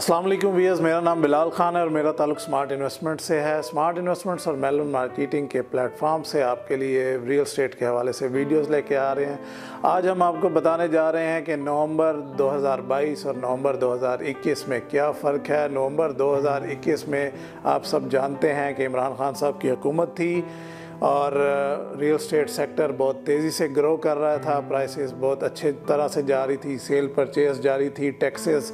अस्सलाम वालेकुम वीएस मेरा नाम बिलाल खान है और मेरा ताल्लुक स्मार्ट इन्वेस्टमेंट से है। स्मार्ट इन्वेस्टमेंट्स और मेलन मार्केटिंग के प्लेटफॉर्म से आपके लिए रियल स्टेट के हवाले से वीडियोस लेके आ रहे हैं। आज हम आपको बताने जा रहे हैं कि नवंबर 2022 और नवंबर 2021 में क्या फ़र्क है। नवंबर 2021 में आप सब जानते हैं कि इमरान खान साहब की हुकूमत थी और रियल स्टेट सेक्टर बहुत तेज़ी से ग्रो कर रहा था। प्राइसेस बहुत अच्छे तरह से जा रही थी सेल परचेज जारी थी टैक्सेस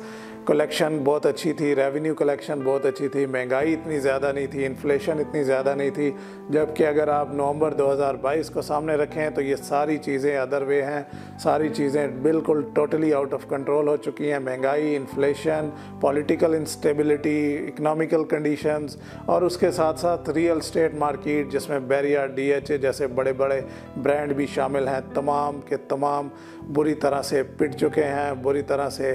कलेक्शन बहुत अच्छी थी रेवेन्यू कलेक्शन बहुत अच्छी थी, महँगाई इतनी ज़्यादा नहीं थी इन्फ्लेशन इतनी ज़्यादा नहीं थी, जबकि अगर आप नवंबर 2022 को सामने रखें तो ये सारी चीज़ें अदर वे हैं, सारी चीज़ें बिल्कुल टोटली आउट ऑफ़ कंट्रोल हो चुकी हैं, महँगाई inflation political instability economical conditions और उसके साथ साथ रियल स्टेट मार्केट जिसमें बैरिया डी जैसे बड़े बड़े ब्रांड भी शामिल हैं, तमाम के तमाम बुरी तरह से पिट चुके हैं, बुरी तरह से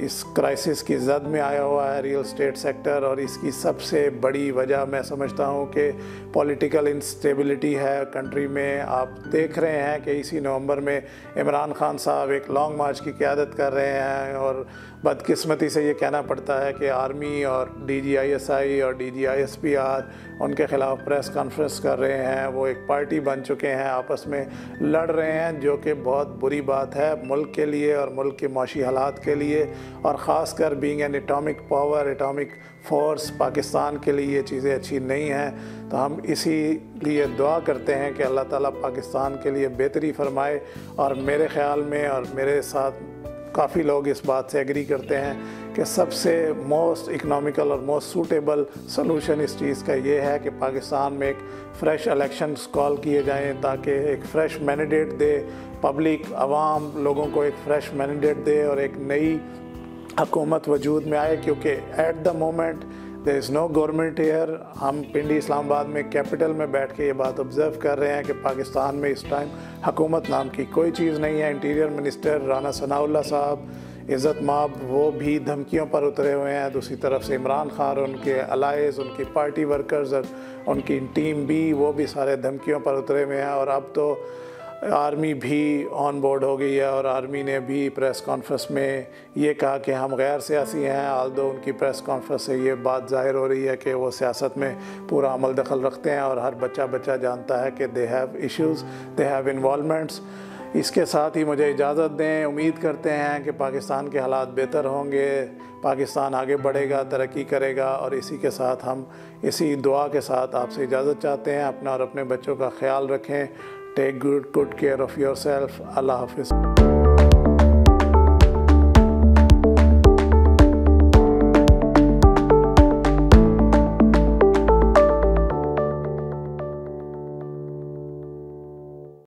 इस क्राइसिस की जद में आया हुआ है रियल स्टेट सेक्टर और इसकी सबसे बड़ी वजह मैं समझता हूँ कि पॉलिटिकल इंस्टेबिलिटी है कंट्री में। आप देख रहे हैं कि इसी नवंबर में इमरान खान साहब एक लॉन्ग मार्च की क़्यादत कर रहे हैं और बदकिस्मती से ये कहना पड़ता है कि आर्मी और D G I S I और D G I S P R उनके ख़िलाफ़ प्रेस कॉन्फ्रेंस कर रहे हैं। वो एक पार्टी बन चुके हैं, आपस में लड़ रहे हैं, जो कि बहुत बुरी बात है मुल्क के लिए और मुल्क के माशी हालात के लिए। और ख़ास कर being an atomic power atomic force Pakistan के लिए ये चीज़ें अच्छी नहीं हैं। तो हम इसी लिए दुआ करते हैं कि अल्लाह ताला पाकिस्तान के लिए बेहतरी फरमाए और मेरे ख़्याल में और मेरे साथ काफ़ी लोग इस बात से एग्री करते हैं कि सबसे मोस्ट इकनॉमिकल और मोस्ट सूटेबल सोलूशन इस चीज़ का ये है कि पाकिस्तान में एक फ़्रेश इलेक्शन कॉल किए जाएँ ताकि एक फ़्रेश मैंडेट दे पब्लिक आवाम लोगों को एक फ़्रेश मैंडेट दे और एक नई हकूमत वजूद में आए, क्योंकि at the moment there is no government here हम पिंडी इस्लामाबाद में कैपिटल में बैठ के ये बात ऑब्ज़र्व कर रहे हैं कि पाकिस्तान में इस टाइम हकूमत नाम की कोई चीज़ नहीं है। इंटीरियर मिनिस्टर राना सनाउल्ला साहब, इज़्ज़त माब वो भी धमकियों पर उतरे हुए हैं। दूसरी तरफ़ से इमरान खान और उनके अलाइज उनकी पार्टी वर्कर्स और उनकी टीम भी, वो भी सारे धमकियों पर उतरे हुए हैं। और अब तो आर्मी भी ऑन बोर्ड हो गई है और आर्मी ने भी प्रेस कॉन्फ्रेंस में ये कहा कि हम गैर सियासी हैं आल दो उनकी प्रेस कॉन्फ्रेंस से ये बात ज़ाहिर हो रही है कि वो सियासत में पूरा अमल दखल रखते हैं और हर बच्चा बच्चा जानता है कि they have issues they have involvements इसके साथ ही मुझे इजाज़त दें, उम्मीद करते हैं कि पाकिस्तान के हालात बेहतर होंगे, पाकिस्तान आगे बढ़ेगा, तरक्की करेगा और इसी के साथ हम इसी दुआ के साथ आपसे इजाज़त चाहते हैं, अपना और अपने बच्चों का ख्याल रखें। Take good, good care of yourself. Allah Hafiz.